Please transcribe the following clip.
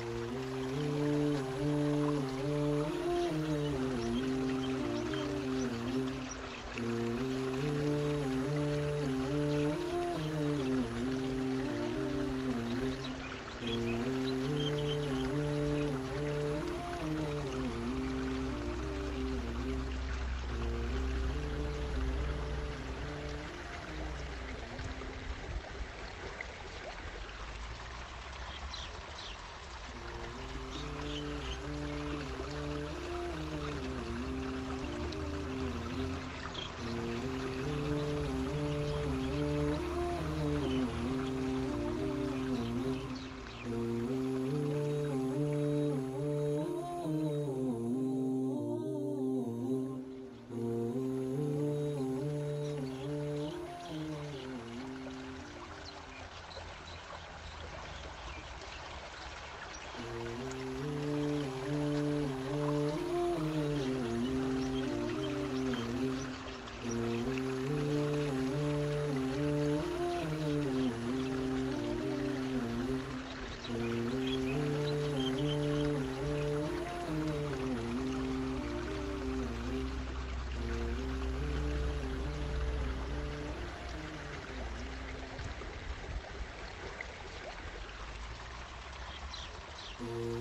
Mm-hmm. Ooh.